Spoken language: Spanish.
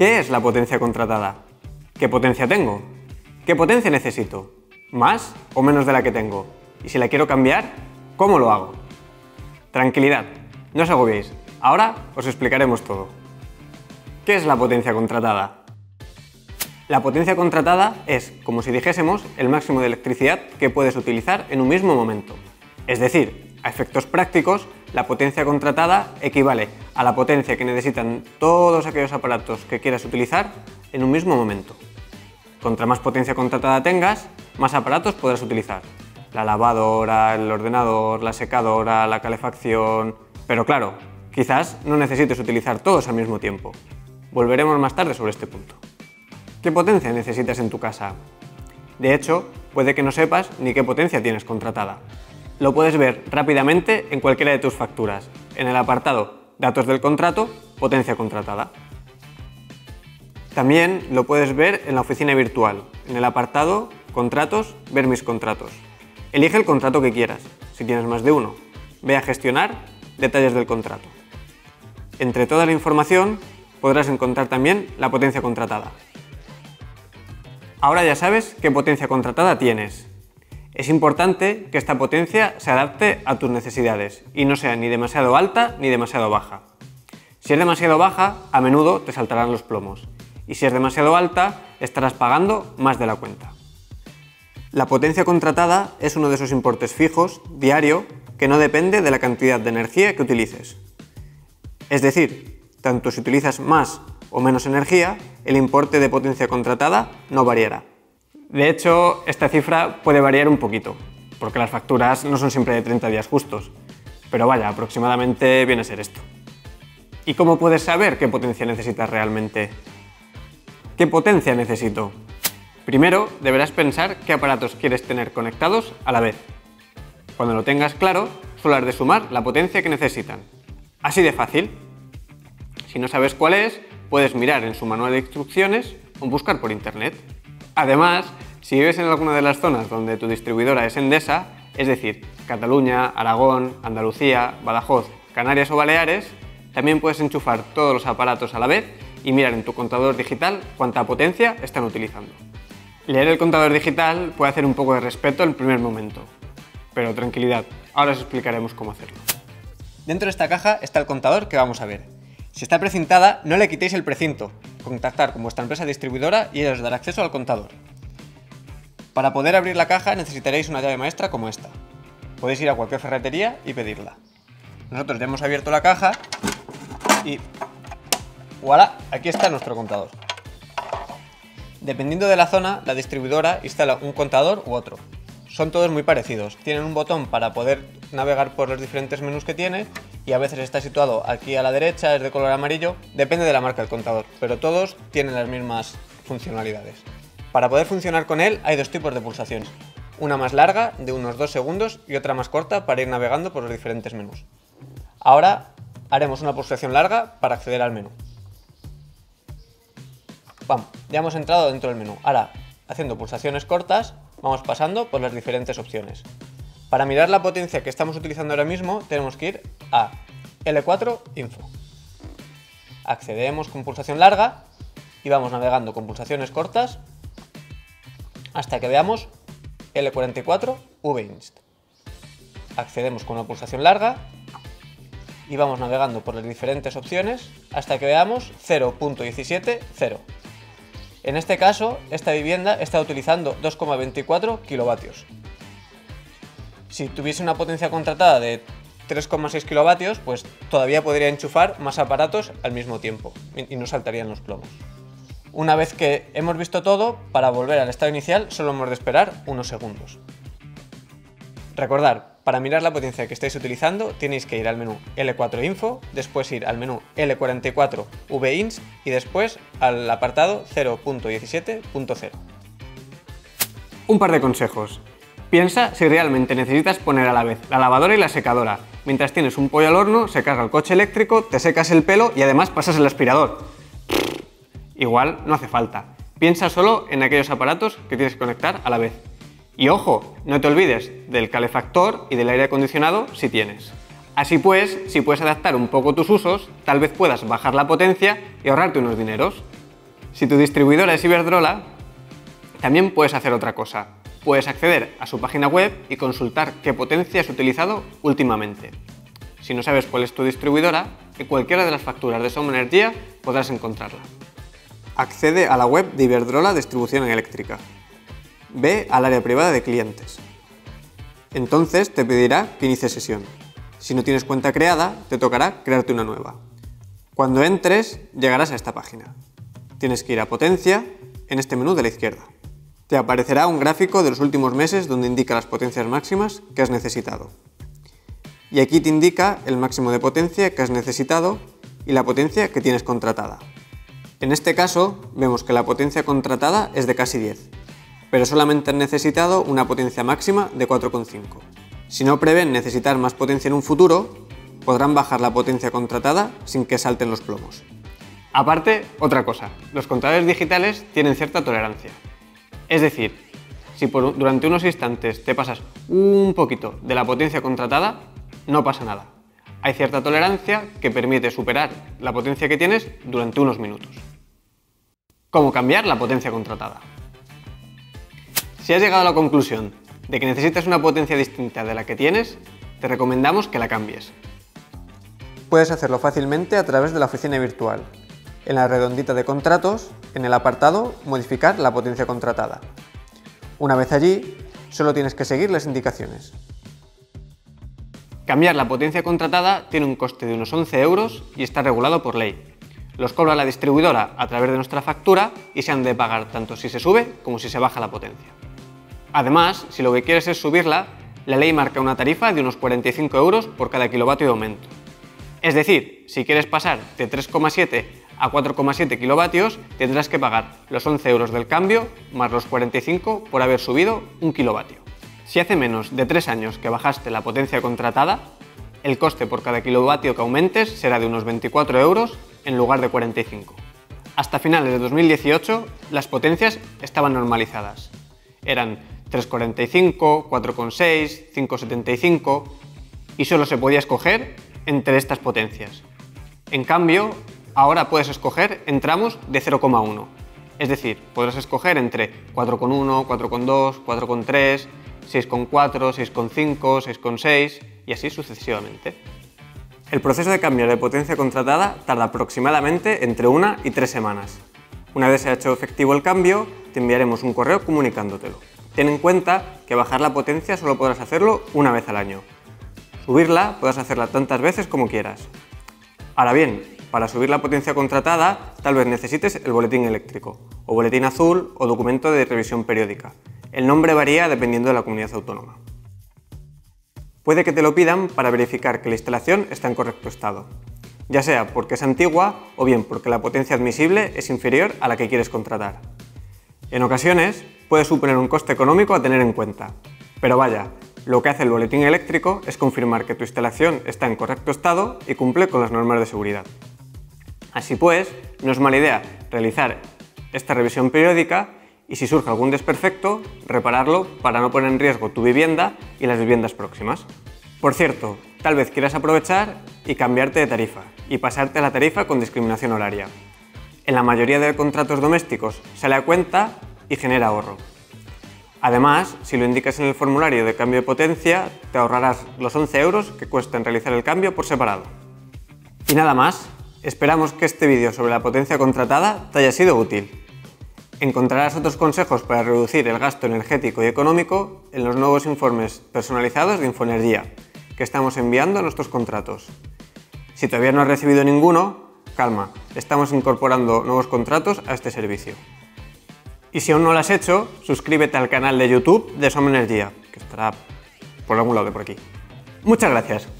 ¿Qué es la potencia contratada? ¿Qué potencia tengo? ¿Qué potencia necesito? ¿Más o menos de la que tengo? Y si la quiero cambiar, ¿cómo lo hago? Tranquilidad, no os agobiéis. Ahora os explicaremos todo. ¿Qué es la potencia contratada? La potencia contratada es, como si dijésemos, el máximo de electricidad que puedes utilizar en un mismo momento. Es decir, a efectos prácticos, la potencia contratada equivale a la potencia que necesitan todos aquellos aparatos que quieras utilizar en un mismo momento. Contra más potencia contratada tengas, más aparatos podrás utilizar. La lavadora, el ordenador, la secadora, la calefacción... Pero claro, quizás no necesites utilizar todos al mismo tiempo. Volveremos más tarde sobre este punto. ¿Qué potencia necesitas en tu casa? De hecho, puede que no sepas ni qué potencia tienes contratada. Lo puedes ver rápidamente en cualquiera de tus facturas, en el apartado Datos del contrato, potencia contratada. También lo puedes ver en la oficina virtual, en el apartado Contratos, ver mis contratos. Elige el contrato que quieras, si tienes más de uno. Ve a gestionar detalles del contrato. Entre toda la información podrás encontrar también la potencia contratada. Ahora ya sabes qué potencia contratada tienes. Es importante que esta potencia se adapte a tus necesidades y no sea ni demasiado alta ni demasiado baja. Si es demasiado baja, a menudo te saltarán los plomos y si es demasiado alta, estarás pagando más de la cuenta. La potencia contratada es uno de esos importes fijos, diario, que no depende de la cantidad de energía que utilices. Es decir, tanto si utilizas más o menos energía, el importe de potencia contratada no variará. De hecho, esta cifra puede variar un poquito, porque las facturas no son siempre de 30 días justos, pero vaya, aproximadamente viene a ser esto. ¿Y cómo puedes saber qué potencia necesitas realmente? ¿Qué potencia necesito? Primero, deberás pensar qué aparatos quieres tener conectados a la vez. Cuando lo tengas claro, solo has de sumar la potencia que necesitan. Así de fácil. Si no sabes cuál es, puedes mirar en su manual de instrucciones o buscar por internet. Además, si vives en alguna de las zonas donde tu distribuidora es Endesa, es decir, Cataluña, Aragón, Andalucía, Badajoz, Canarias o Baleares, también puedes enchufar todos los aparatos a la vez y mirar en tu contador digital cuánta potencia están utilizando. Leer el contador digital puede hacer un poco de respeto en el primer momento, pero tranquilidad, ahora os explicaremos cómo hacerlo. Dentro de esta caja está el contador que vamos a ver. Si está precintada, no le quitéis el precinto. Contactar con vuestra empresa distribuidora y ella os dará acceso al contador. Para poder abrir la caja necesitaréis una llave maestra como esta. Podéis ir a cualquier ferretería y pedirla. Nosotros ya hemos abierto la caja y voilà, aquí está nuestro contador. Dependiendo de la zona, la distribuidora instala un contador u otro. Son todos muy parecidos. Tienen un botón para poder navegar por los diferentes menús que tiene y a veces está situado aquí a la derecha, es de color amarillo. Depende de la marca del contador, pero todos tienen las mismas funcionalidades. Para poder funcionar con él hay dos tipos de pulsaciones. Una más larga, de unos 2 segundos, y otra más corta para ir navegando por los diferentes menús. Ahora haremos una pulsación larga para acceder al menú. ¡Pam! Ya hemos entrado dentro del menú. Ahora, haciendo pulsaciones cortas, vamos pasando por las diferentes opciones. Para mirar la potencia que estamos utilizando ahora mismo, tenemos que ir a L4 Info. Accedemos con pulsación larga y vamos navegando con pulsaciones cortas hasta que veamos L44 VINST. Accedemos con una pulsación larga y vamos navegando por las diferentes opciones hasta que veamos 0.170. En este caso, esta vivienda está utilizando 2,24 kilovatios. Si tuviese una potencia contratada de 3,6 kilovatios, pues todavía podría enchufar más aparatos al mismo tiempo y no saltarían los plomos. Una vez que hemos visto todo, para volver al estado inicial solo hemos de esperar unos segundos. Recordar, para mirar la potencia que estáis utilizando tenéis que ir al menú L4 Info, después ir al menú L44 VINS y después al apartado 0.17.0. Un par de consejos. Piensa si realmente necesitas poner a la vez la lavadora y la secadora. Mientras tienes un pollo al horno, se carga el coche eléctrico, te secas el pelo y además pasas el aspirador. Igual no hace falta. Piensa solo en aquellos aparatos que tienes que conectar a la vez. Y ojo, no te olvides del calefactor y del aire acondicionado si tienes. Así pues, si puedes adaptar un poco tus usos, tal vez puedas bajar la potencia y ahorrarte unos dineros. Si tu distribuidora es Iberdrola, también puedes hacer otra cosa. Puedes acceder a su página web y consultar qué potencia has utilizado últimamente. Si no sabes cuál es tu distribuidora, en cualquiera de las facturas de Soma Energía podrás encontrarla. Accede a la web de Iberdrola Distribución Eléctrica. Ve al área privada de clientes. Entonces te pedirá que inicies sesión. Si no tienes cuenta creada, te tocará crearte una nueva. Cuando entres, llegarás a esta página. Tienes que ir a Potencia en este menú de la izquierda. Te aparecerá un gráfico de los últimos meses donde indica las potencias máximas que has necesitado. Y aquí te indica el máximo de potencia que has necesitado y la potencia que tienes contratada. En este caso, vemos que la potencia contratada es de casi 10, pero solamente han necesitado una potencia máxima de 4,5. Si no prevén necesitar más potencia en un futuro, podrán bajar la potencia contratada sin que salten los plomos. Aparte, otra cosa, los contadores digitales tienen cierta tolerancia. Es decir, si durante unos instantes te pasas un poquito de la potencia contratada, no pasa nada. Hay cierta tolerancia que permite superar la potencia que tienes durante unos minutos. ¿Cómo cambiar la potencia contratada? Si has llegado a la conclusión de que necesitas una potencia distinta de la que tienes, te recomendamos que la cambies. Puedes hacerlo fácilmente a través de la oficina virtual, en la redondita de contratos, en el apartado Modificar la potencia contratada. Una vez allí, solo tienes que seguir las indicaciones. Cambiar la potencia contratada tiene un coste de unos 11 euros y está regulado por ley. Los cobra la distribuidora a través de nuestra factura y se han de pagar tanto si se sube como si se baja la potencia. Además, si lo que quieres es subirla, la ley marca una tarifa de unos 45 euros por cada kilovatio de aumento. Es decir, si quieres pasar de 3,7 a 4,7 kilovatios, tendrás que pagar los 11 euros del cambio más los 45 por haber subido un kilovatio. Si hace menos de 3 años que bajaste la potencia contratada, el coste por cada kilovatio que aumentes será de unos 24 euros en lugar de 45. Hasta finales de 2018, las potencias estaban normalizadas. Eran 3,45, 4,6, 5,75 y solo se podía escoger entre estas potencias. En cambio, ahora puedes escoger en tramos de 0,1. Es decir, podrás escoger entre 4,1, 4,2, 4,3, 6,4, 6,5, 6,6 y así sucesivamente. El proceso de cambio de potencia contratada tarda aproximadamente entre una y tres semanas. Una vez se ha hecho efectivo el cambio, te enviaremos un correo comunicándotelo. Ten en cuenta que bajar la potencia solo podrás hacerlo una vez al año. Subirla puedes hacerla tantas veces como quieras. Ahora bien, para subir la potencia contratada tal vez necesites el boletín eléctrico, o boletín azul o documento de revisión periódica. El nombre varía dependiendo de la comunidad autónoma. Puede que te lo pidan para verificar que la instalación está en correcto estado, ya sea porque es antigua o bien porque la potencia admisible es inferior a la que quieres contratar. En ocasiones puede suponer un coste económico a tener en cuenta, pero vaya, lo que hace el boletín eléctrico es confirmar que tu instalación está en correcto estado y cumple con las normas de seguridad. Así pues, no es mala idea realizar esta revisión periódica y si surge algún desperfecto, repararlo para no poner en riesgo tu vivienda y las viviendas próximas. Por cierto, tal vez quieras aprovechar y cambiarte de tarifa y pasarte a la tarifa con discriminación horaria. En la mayoría de contratos domésticos sale a cuenta y genera ahorro. Además, si lo indicas en el formulario de cambio de potencia, te ahorrarás los 11 euros que cuesta en realizar el cambio por separado. Y nada más, esperamos que este vídeo sobre la potencia contratada te haya sido útil. Encontrarás otros consejos para reducir el gasto energético y económico en los nuevos informes personalizados de Infoenergía que estamos enviando a nuestros contratos. Si todavía no has recibido ninguno, calma, estamos incorporando nuevos contratos a este servicio. Y si aún no lo has hecho, suscríbete al canal de YouTube de Som Energía, que estará por algún lado de por aquí. Muchas gracias.